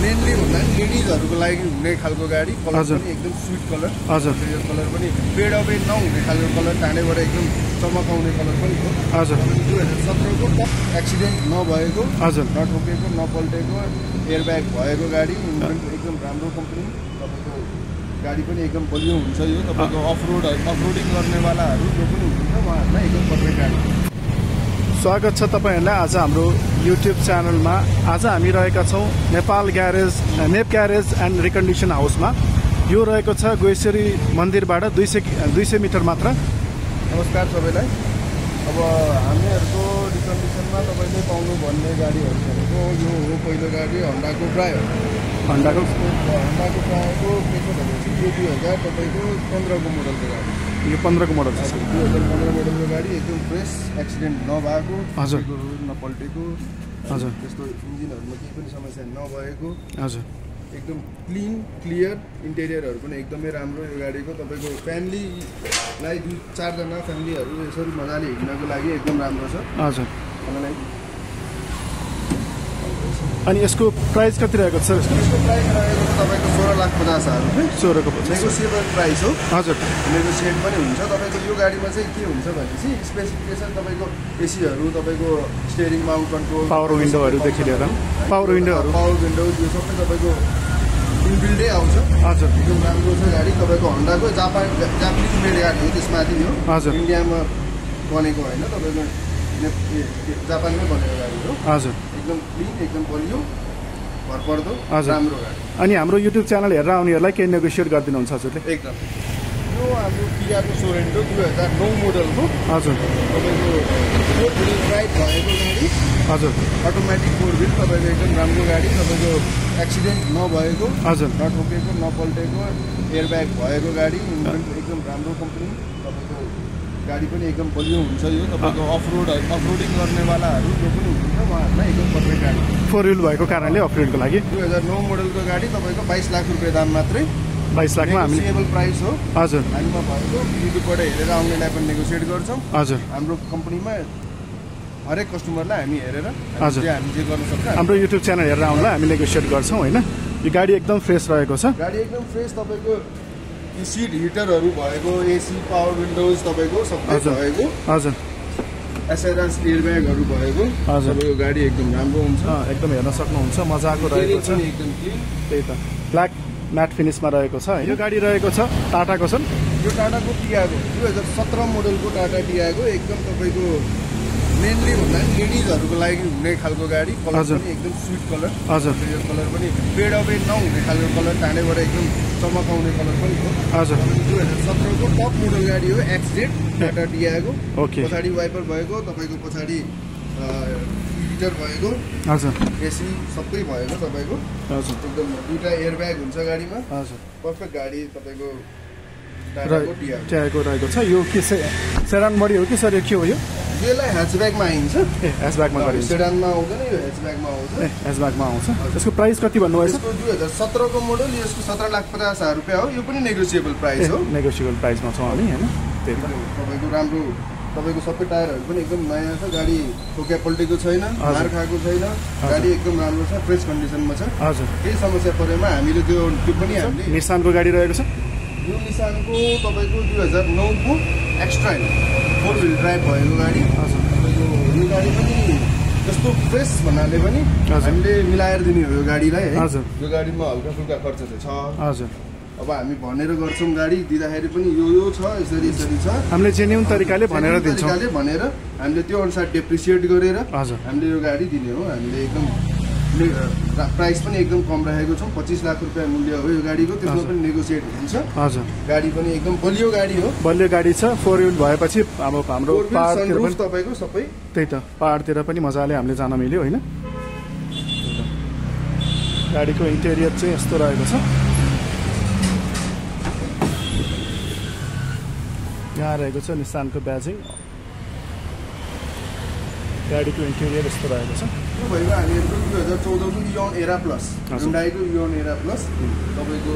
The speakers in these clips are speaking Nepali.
मेनली भन्दा पनि लेडिजहरूको लागि हुने खालको गाडी कलर। पनि एकदम स्विट कलर हजुर। यो कलर पनि बेड अवे नहुने खालको कलर टाढेबाट एकदम चमकाउने कलर पनि हो। हजुर। दुई हजार सत्रको एक्सिडेन्ट नभएको हजुर। नठोकेको नपल्टेको एयरब्याग भएको गाडी एकदम राम्रो कम्पनी तपाईँको गाडी पनि एकदम बलियो हुन्छ यो। तपाईँको अफ रोड अफ रोडिङ गर्नेवालाहरू जो पनि हुनुहुन्छ उहाँहरूलाई एकदम पर्फेक्ट गाडी स्वागत छ तपाईँहरूलाई। आज हाम्रो युट्युब च्यानलमा आज हामी रहेका छौँ नेपाल ग्यारेज नेप ग्यारेज एन्ड रिकन्डिसन हाउसमा। यो रहेको छ गोएश्वरी मन्दिरबाट दुई सय दुई सय मिटर मात्र। नमस्कार सबैलाई। अब हामीहरूको रिकन्डिसनमा तपाईँले पाउनु भन्ने गाडीहरू भनेको यो हो पहिलो गाडी हन्डाको प्राय हन्डाको हन्डाको प्रायको के छ भनेपछि यो दुई हजार तपाईँको पन्ध्रको मोडलको गाडी। यो पन्ध्रको मोडल छ। सर दुई हजार। पन्ध्र मोडलको गाडी एकदम फ्रेस एक्सिडेन्ट नभएको हजुर। नपल्टेको हजुर। त्यस्तो इन्जिनहरूमा केही पनि समस्या नभएको हजुर एकदम क्लिन क्लियर इन्टेरियरहरू पनि एकदमै राम्रो। यो गाडीको तपाईँको फ्यामिलीलाई दुई चारजना फ्यामिलीहरू यसरी मजाले हिँड्नको लागि एकदम राम्रो छ। हजुर। मलाई अनि यसको प्राइस कति रहेको छ सर? यसको प्राइस रहेको तपाईँको सोह्र लाख पचास हजार। रुपियाँ सोह्रको पचास नेगोसिएबल प्राइस हो। हजुर। नेगोसिएट पनि हुन्छ। तपाईँको यो गाडीमा चाहिँ के हुन्छ भनेपछि स्पेसिफिकेसन तपाईँको एसीहरू तपाईँको स्टेरिङ माउन्ट कन्ट्रोल पावर विन्डोहरूदेखि लिएर पावर विन्डोहरू पावर विन्डोज यो सबै तपाईँको इनबिल्डै आउँछ। हजुर। एकदम राम्रो छ गाडी। तपाईँको हन्डाको जापान जापानिज मेड गाडी हो त्यसमाथि यो हजुर। इन्डियामा बनेको होइन। तपाईँको जापानमै बनेको गाडी हो। हजुर। एकदम क्लिन एकदम बलियो भरपर्दो। राम्रो गाडी। अनि हाम्रो युट्युब च्यानल हेरेर आउनेहरूलाई केही नेगोसिएट गरिदिनुहुन्छ हजुरले। एकदम। यो हाम्रो कियाको सोरेन्टो दुई हजार नौ मोडलको हजुर। तपाईँको फोर व्हिल ड्राइभ भएको गाडी। हजुर। अटोमेटिक फोर व्हिल तपाईँको एकदम राम्रो गाडी। तपाईँको एक्सिडेन्ट नभएको हजुर। नठोकेको नपल्टेको एयरब्याग भएको गाडी। एकदम राम्रो कम्पनी गाडी पनि एकदम बलियो हुन्छ यो तपाईँको अफ रोड अफ रोडिङ गर्नेवालाहरू जो पनि हुनुहुन्छ उहाँहरूलाई एकदम पर्फेक्ट गाडी। फोर विल भएको कारणले अपग्रेडको लागि? दुई हजार नौ मोडलको गाडी तपाईँको बाइस लाख रुपियाँ दाम मात्रै। बाइस लाखमा हामीले नेगोसिएबल प्राइस हो। हजुर। हामीमा भएको युट्युबबाट हेरेर आउनेलाई पनि नेगोसिएट गर्छौँ। हजुर। हाम्रो कम्पनीमा हरेक कस्टमरलाई हामी हेरेर हामी हजुर। हामी जे गर्न सक्छ हामी- हाम्रो युट्युब च्यानल हेरेर आउनलाई हामी नेगोसिएट गर्छौँ होइन? यो गाडी एकदम फ्रेस रहेको छ। गाडी एकदम फ्रेस तपाईँको सिट हिटरहरू भएको एसी पावर विन्डोज तपाईँको सबै। भएको। हजुर। एसआरएस एयरब्यागहरू भएको। हजुर। तपाईँको गाडी एकदम राम्रो हुन्छ। एकदम हेर्न सक्नुहुन्छ मजाको रहेको छ। एकदम क्लिन त्यही त। ब्ल्याक म्याट फिनिसमा रहेको छ? यो गाडी रहेको छ। टाटाको छन् यो टाटाको टियागो दुई हजार सत्र मोडलको टाटा टियागो एकदम तपाईँको मेनली भन्दा पनि लेडिजहरूको लागि हुने खालको गाडी। कलर। पनि एकदम स्विट कलर हजुर। यो कलर पनि बेड अवे नहुने खालको कलर टाढेबाट एकदम चमकाउने कलर पनि हो। हजुर। दुई हजार सत्रको टप मोडल गाडी हो एक्सजेट टाटा टियागो ओके पछाडि वाइपर भएको तपाईँको पछाडि हिटर भएको। हजुर। एसी सबै भएको तपाईँको। हजुर। एकदम दुइटा एयरब्याग हुन्छ गाडीमा। हजुर। पर्फेक्ट गाडी तपाईँको ट्यागको रहेको छ। यो के से सेडान बडी हो कि सर यो के हो यो? यसलाई ह्याचब्यागमा आइन्छ। ह्याचब्याकमा गरिन्छ। सेडानमा आउँदैन यो ह्याचब्यागमा आउँछ। ह्याचब्याकमा आउँछ। यसको प्राइस कति भन्नुभएछ? यसको दुई हजार सत्रको मोडल यसको सत्र लाख पचास हजार रुपियाँ हो। यो पनि नेगोसिएबल प्राइस हो। नेगोसिएबल प्राइसमा छौँ हामी होइन? त्यही तपाईँको राम्रो तपाईँको सबै टायरहरू पनि एकदम नयाँ छ। गाडी ठोक्या पल्टेको छैन हजुर। मार खाएको छैन। गाडी एकदम राम्रो छ फ्रेस कन्डिसनमा छ। हजुर। केही समस्या परेमा हामीले त्यो त्यो पनि हामीले निसानको गाडी रहेको छ। यो निसानको तपाईँको दुई हजार नौको एक्स्ट्रा फोर व्हिल ड्राइभ भएको गाडी हजुर तपाईँको यो गाडी पनि जस्तो फ्रेस भन्नाले पनि। हामीले मिलाएर दिने हो यो गाडीलाई है। यो गाडीमा हल्का फुल्का खर्च चाहिँ छ हजुर अब हामी भनेर गर्छौँ गाडी दिँदाखेरि पनि यो यो छ यसरी यसरी छ हामीले जेन्युन तरिकाले भनेर दिन्छौँ भनेर हामीले त्यो अनुसार डेप्रिसिएट गरेर हामीले यो गाडी दिने हो हामीले एकदम प्राइस पनि एकदम कम राखेको छौँ। पच्चिस लाख रुपियाँ मूल्य हो यो गाडीको। त्यसमा। पनि नेगोसिएट हुन्छ। हजुर। गाडी पनि एकदम बलियो गाडी हो। बलियो गाडी छ। फोर विल भएपछि अब हाम्रो तपाईँको सबै। त्यही त पाहाडतिर पनि मजाले हामीले जान मिल्यो होइन? गाडीको इन्टेरियर चाहिँ यस्तो रहेको छ। यहाँ रहेको छ निसानको ब्याजिङ गाडीको इन्टेरियर यस्तो रहेको छ भएको हामीहरूको दुई हजार चौधको इयोन एरा प्लस। हुन्डाईको इयोन एरा प्लस तपाईँको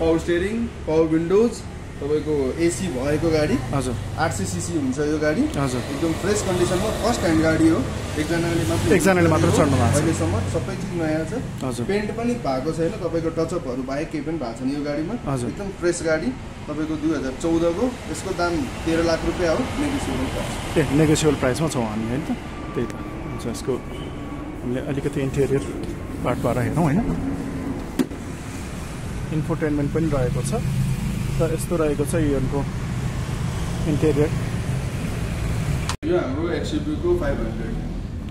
पावर स्टेरिङ पावर विन्डोज तपाईँको एसी भएको गाडी हजुर आठ सय सिसी हुन्छ यो गाडी हजुर एकदम फ्रेस कन्डिसनमा फर्स्ट ह्यान्ड गाडी हो एकजनाले मात्र एकजनाले मात्र चढ्नु भएको छ। अहिलेसम्म सबै चिज नयाँ छ। हजुर पेन्ट पनि भएको छैन। तपाईँको टचअपहरू बाहेक केही पनि भएको छैन। यो गाडीमा हजुर। एकदम फ्रेस गाडी। तपाईँको दुई हजार चौधको यसको दाम तेह्र लाख रुपियाँ हो नेगोसिएबल प्राइस ए नेगोसिएबल प्राइसमा छौँ हामी होइन त? त्यही त। हुन्छ यसको हामीले अलिकति इन्टेरियर पार्टबाट हेरौँ होइन? इन्फोटेनमेन्ट पनि रहेको छ। र यस्तो रहेको छ यिनको इन्टेरियर यो हाम्रो एक्सयुपीको five hundred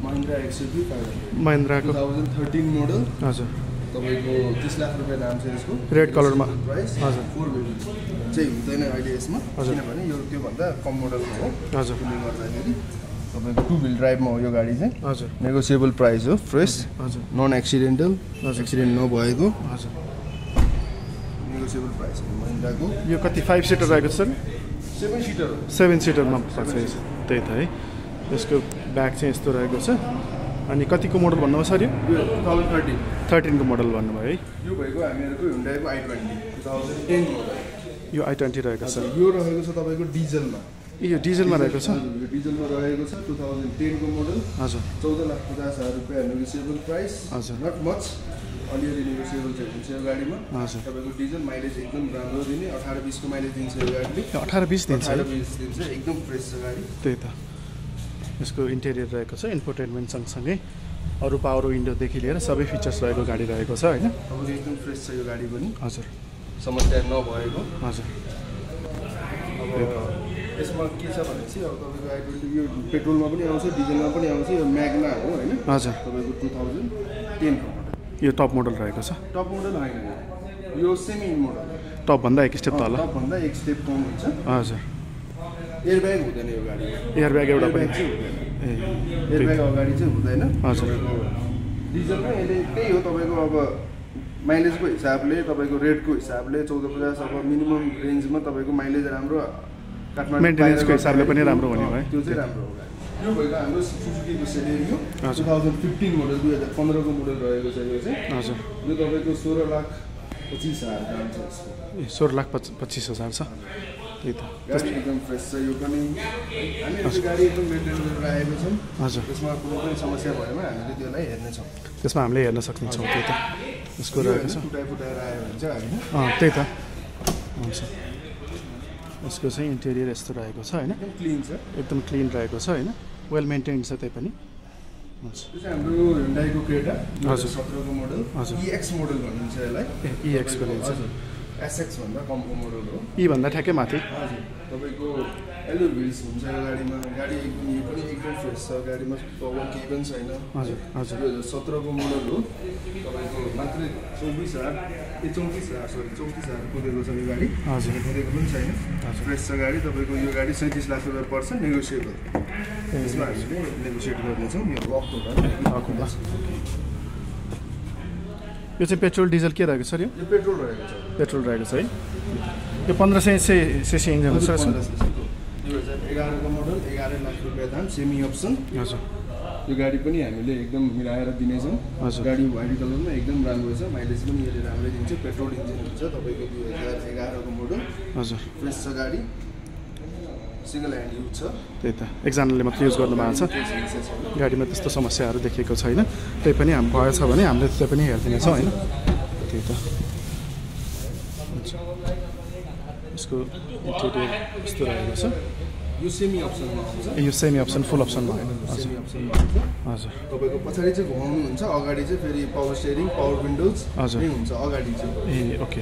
Mahindra XUV five hundred महिन्द्राको thousand thirteen model हजुर। तपाईँको तिस लाख रुपियाँ दाम छ यसको Red colour-मा। प्राइस हजुर। फोर व्हिल चाहिँ हुँदैन अहिले यसमा। किनभने यो त्योभन्दा कम मोडलको हो। हजुर। त्यसले गर्दाखेरि तपाईँको टु व्हिल ड्राइभमा हो यो गाडी चाहिँ। हजुर। नेगोसिएबल प्राइस हो फ्रेस हजुर। Non accidental. एक्सिडेन्ट नभएको। हजुर। नेगोसिएबल प्राइस हो महिन्द्राको यो कति फाइभ सिटर रहेको छ सर? सेभेन सिटर सेभेन सिटरमा पर्छ। त्यही त है। यसको ब्याग चाहिँ यस्तो रहेको छ। अनि कतिको मोडल भन्नुभयो सर यो? टु थाउजन्ड थर्टिन थर्टिनको मोडल भन्नुभयो है। यो भएको हामीहरूको हुन्डाइको आई ट्वेन्टी। टु थाउजन्ड यो आई ट्वेन्टी रहेको छ। यो रहेको छ तपाईँको डिजलमा। ए, यो डिजलमा रहेको छ? यो डिजलमा रहेको छ टु थाउजन्ड टेनको मोडल। हजुर। चौध लाख पचास हजार रुपियाँ नेगोसिएबल प्राइस हजुर। नट मच अलिअलि नेगोसिएबल चाहिँ हुन्छ यो गाडीमा। हजुर। तपाईँको डिजल माइलेज एकदम राम्रो दिने। अठार बिसको माइलेज दिन्छ यो गाडीले। अठार बिस दिन्छ अठार बिस दिन्छ। एकदम फ्रेस छ गाडी। त्यही त। यसको इन्टेरियर रहेको छ इन्फोटेनमेन्ट सँगसँगै अरू पावर विन्डोदेखि लिएर सबै फिचर्स रहेको गाडी रहेको छ होइन? एकदम फ्रेस छ यो गाडी पनि। हजुर। समस्या नभएको। हजुर। अब यसमा के छ भनेपछि अब तपाईँको आई ट्वेन्टी यो पेट्रोलमा पनि आउँछ डिजलमा पनि आउँछ यो म्याग्ना हो होइन? हजुर। तपाईँको टु थाउजन्ड टेनको मोडल यो टप मोडल रहेको छ। टप मोडल होइन यो। यो सेमी मोडल टपभन्दा एक स्टेप तल। टपभन्दा एक स्टेप कम हुन्छ। हजुर। एयर ब्याग हुँदैन यो गाडी। एयर ब्याग एउटा पनि। चाहिँ हुँदैन। ए एयर ब्याग अगाडि चाहिँ हुँदैन। हजुर। डिजलमा यसले त्यही हो तपाईँको अब माइलेजको हिसाबले तपाईँको रेटको हिसाबले चौध पचास अब मिनिमम रेन्जमा तपाईँको माइलेज राम्रो बाहिर हिसाबले पनि राम्रो हुने भयो। त्यो चाहिँ राम्रो हो। यो भएको हाम्रो सुजुकीको Celerio two. Thousand fifteen model दुई हजार पन्ध्रको मोडल रहेको छ यो चाहिँ। हजुर। यो तपाईँको सोह्र लाख पच्चिस हजार दाम छ सोह्र लाख पच पच्चिस हजार छ। त गाडी एकदम फ्रेस छ यो पनि। हामीले त्यो गाडी एकदम मेन्टेन गरेर राखेको छौँ। हजुर। त्यसमा कुनै पनि समस्या भएमा हामीले त्यसलाई हेर्नेछौँ त्यसमा हामीले हेर्न सक्नेछौँ त्यही त। यसको रहेको छ। फुटाइ फुटाएर आयो भने चाहिँ होइन। त्यही त। हुन्छ। यसको चाहिँ इन्टेरियर यस्तो रहेको छ होइन? एकदम क्लिन छ। एकदम क्लिन रहेको छ होइन? वेल मेन्टेन छ त्यही पनि। हुन्छ। त्यो चाहिँ हाम्रो क्रेटा हजुर। सत्रको मोडल हजुर। इएक्स मोडल भनिन्छ यसलाई। ए इएक्स भनिन्छ। हजुर। एसएक्स भन्दा कमको मोडल हो यीभन्दा ठ्याक्कै माथि। हजुर तपाईँको एलो व्हिल्स हुन्छ यो गाडीमा गाडी एकदम यो पनि एकदम फ्रेस छ गाडीमा प्रब्लम केही पनि छैन। हजुर हजुर। दुई हजार सत्रको मोडल हो। तपाईँको मात्रै चौबिस हजार ए चौतिस हजार सरी चौतिस हजार कुदेको छ यो गाडी। हजुर। कुदेको पनि छैन। फ्रेस छ गाडी तपाईँको यो गाडी सैँतिस लाख रुपियाँ पर्छ नेगोसिएबल त्यसमा हामीले नेगोसिएट गर्नेछौँ यो होला। यो चाहिँ पेट्रोल डिजल के रहेको छ सर यो? पेट्रोल रहेको छ। पेट्रोल रहेको छ है। यो पन्ध्र सय से सिसी इन्जिन हो सर? दुई हजार एघारको मोडल एघार लाख रुपियाँ दाम सेमी अप्सन हजुर। यो गाडी पनि हामीले एकदम मिलाएर दिनेछौँ। हजुर। गाडी व्हाइट कलरमा एकदम राम्रो छ। माइलेज पनि यसले राम्रै दिन्छ। पेट्रोल इन्जिन हुन्छ तपाईँको दुई हजार एघारको मोडल। हजुर। फ्रेस छ गाडी। सिङ्गल ह्यान्ड युज छ। त्यही त। एकजनाले मात्र युज गर्नु भएको छ। गाडीमा त्यस्तो समस्याहरू देखिएको छैन। त्यही पनि हाम भएछ भने हामीले त्यो पनि हेरिदिनेछौँ होइन? त्यही त। यसको इन्टेरियर यस्तो रहेको छ? यो सेमी अप्सनमा आउँछ यो सेमी अप्सन फुल अप्सन भयो हजुर सेमी अप्सनमा आउँछ हजुर। तपाईँको पछाडि चाहिँ घुमाउनुहुन्छ अगाडि चाहिँ फेरि पावर स्टेरिङ पावर विन्डोज हजुर। हुन्छ अगाडि चाहिँ। ए ओके।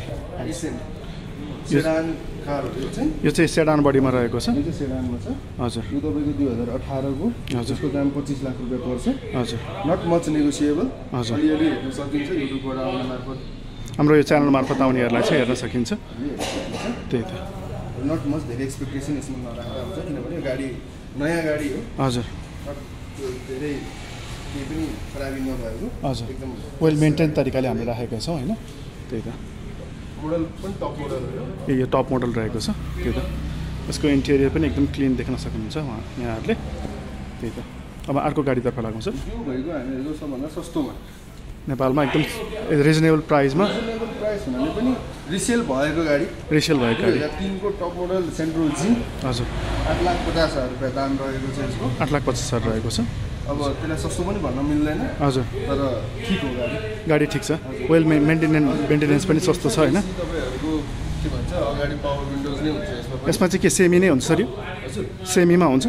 सेडान कारहरू यो चाहिँ यो चाहिँ सेडान बडीमा रहेको छ। यो चाहिँ सेडानमा छ। हजुर। यो तपाईँको दुई हजार अठारको हजुर। यसको दाम पच्चिस लाख रुपियाँ पर्छ। हजुर। नट मच नेगोसिएबल हजुर। अलिअलि हेर्न सकिन्छ युट्युबबाट आउने मार्फत। हाम्रो यो च्यानल मार्फत आउनेहरूलाई चाहिँ हेर्न सकिन्छ। त्यही त। नट मच धेरै एक्सपेक्टेसन यसमा नराख्दा हुन्छ किनभने गाडी नयाँ गाडी हो। हजुर। धेरै केही पनि खराबी नभएको। हजुर। एकदम वेल मेन्टेन तरिकाले हामीले राखेका छौँ होइन? त्यही त। मोडल पनि टप मोडल ए यो टप मोडल रहेको छ। त्यही त। यसको इन्टेरियर पनि एकदम क्लिन देख्न सक्नुहुन्छ उहाँ यहाँहरूले। त्यही त। अब अर्को गाडीतर्फ लागौँ सर। यो भएको हामीहरूको सबभन्दा सस्तोमा नेपालमा एकदम रिजनेबल प्राइसमा रिजनेबल प्राइस भन्नाले पनि रिसेल भएको गाडी। रिसेल भएको गाडी। तिनको टप मोडल सेन्ट्रो जी हजुर। आठ लाख पचास हजार रुपियाँ दाम रहेको छ यसको। आठ लाख पचास हजार रहेको छ। अब त्यसलाई सस्तो पनि भन्न मिल्दैन। हजुर। तर ठिक हो गाडी। गाडी ठिक छ। वेल मेन्टेनेन्स मेन्टेनेन्स पनि सस्तो छ होइन। तपाईँहरूको के भन्छ अगाडि पावर विन्डोज नै हुन्छ यसमा यसमा चाहिँ के सेमी नै हुन्छ सर यो? हजुर। सेमीमा हुन्छ।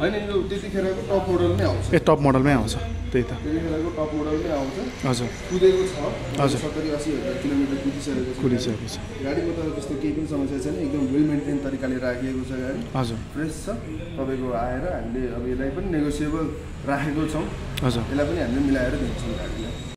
होइन यो त्यतिखेरको टप मोडल नै आउँछ। ए टप मोडलमै आउँछ त्यही त। त्यतिखेरको टप मोडल नै आउँछ। हजुर। कुदेको छ हजुर। सत्तरी असी हजार किलोमिटर कुदिसकेको छ। कुदिसकेको छ। गाडीको त त्यस्तो केही पनि समस्या छैन एकदम वेल मेन्टेन तरिकाले राखिएको छ गाडी। हजुर। फ्रेस छ तपाईँको आएर हामीले अब यसलाई पनि नेगोसिएबल राखेको छौँ। हजुर। यसलाई पनि हामीले मिलाएर दिन्छौँ गाडीलाई।